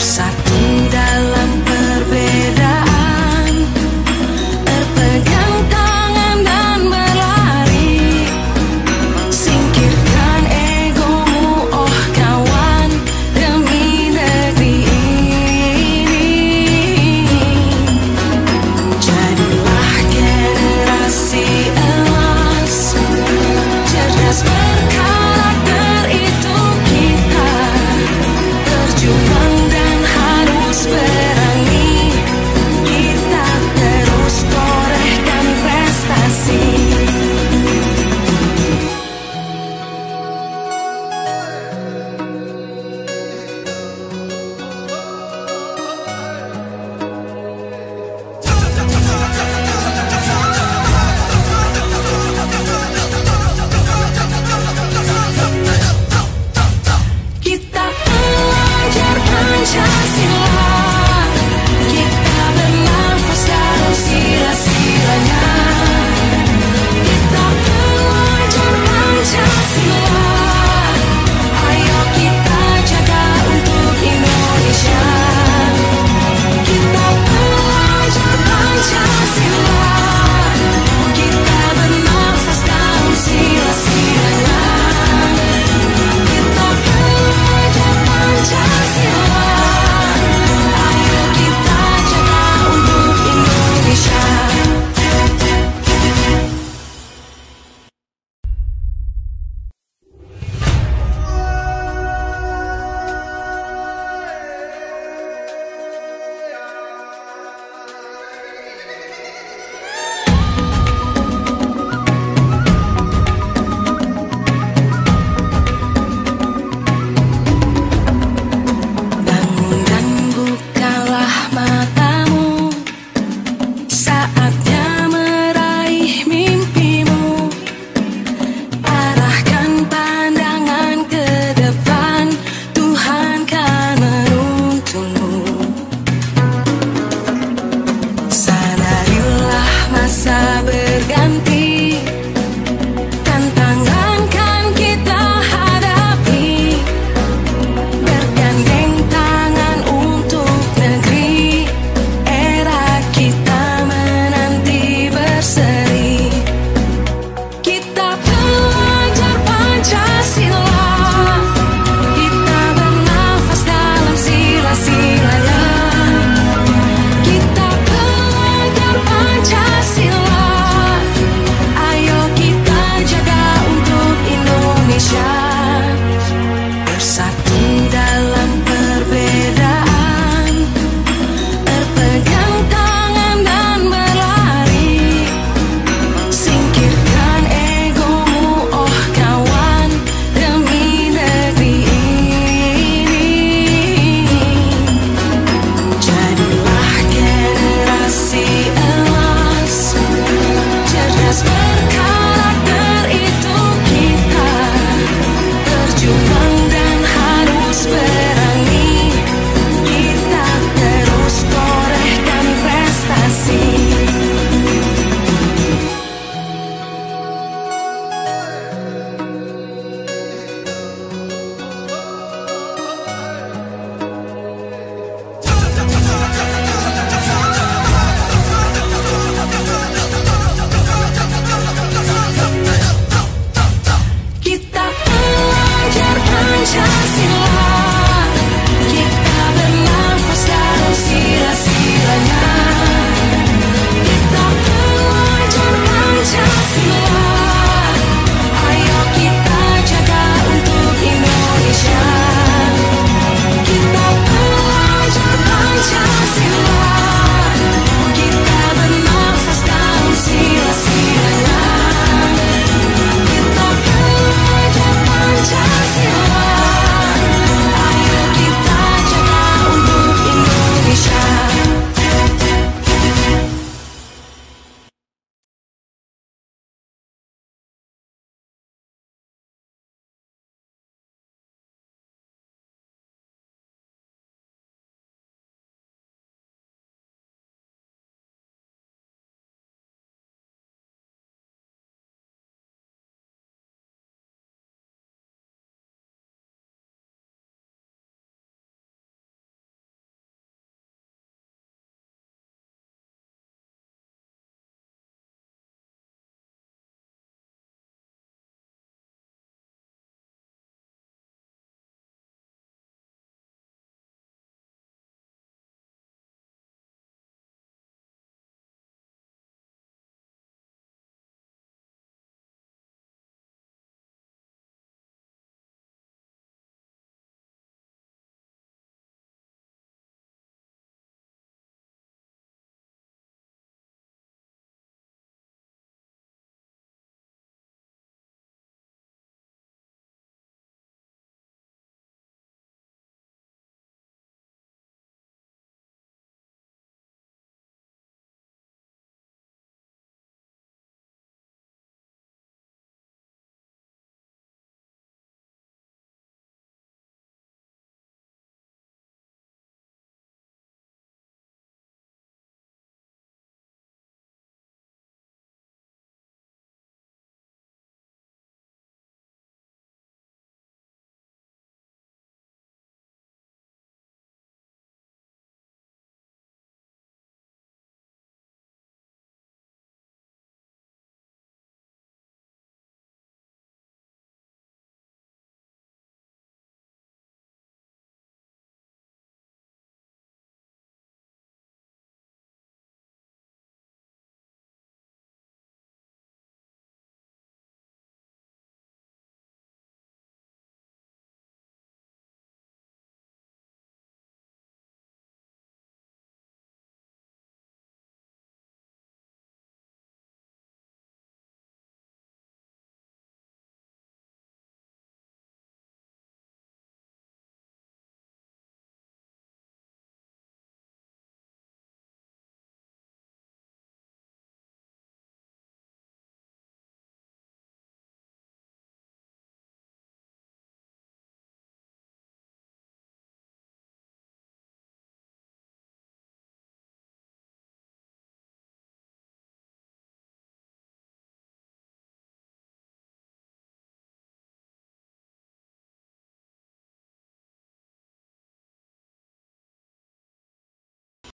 sato.